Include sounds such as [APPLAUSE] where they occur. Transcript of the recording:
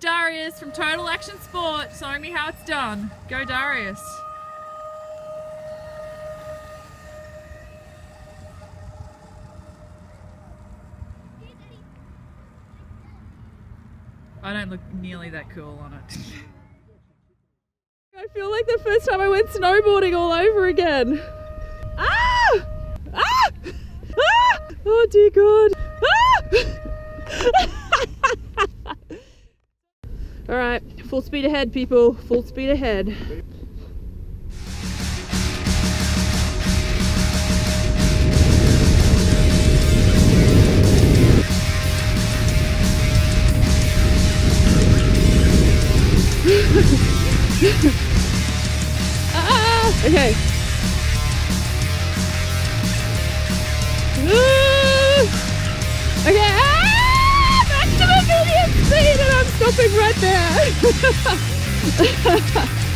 Darius from Total Action Sport showing me how it's done. Go Darius. I don't look nearly that cool on it. I feel like the first time I went snowboarding all over again. Ah! Ah! Ah! Oh dear God. Ah! All right, full speed ahead, people. Full speed ahead. [LAUGHS] ah! Okay. Stopping right there. [LAUGHS]